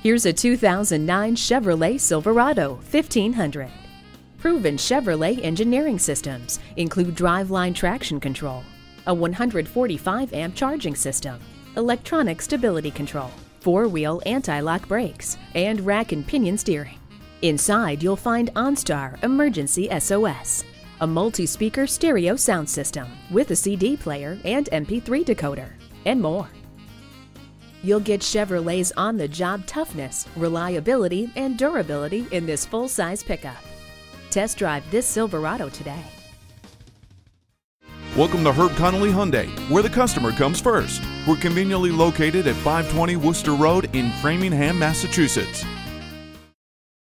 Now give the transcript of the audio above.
Here's a 2009 Chevrolet Silverado 1500. Proven Chevrolet engineering systems include driveline traction control, a 145 amp charging system, electronic stability control, four wheel anti lock brakes, and rack and pinion steering. Inside, you'll find OnStar Emergency SOS, a multi speaker stereo sound system with a CD player and MP3 decoder, and more. You'll get Chevrolet's on the job toughness, reliability, and durability in this full size pickup. Test drive this Silverado today. Welcome to Herb Connolly Hyundai, where the customer comes first. We're conveniently located at 520 Worcester Road in Framingham, Massachusetts.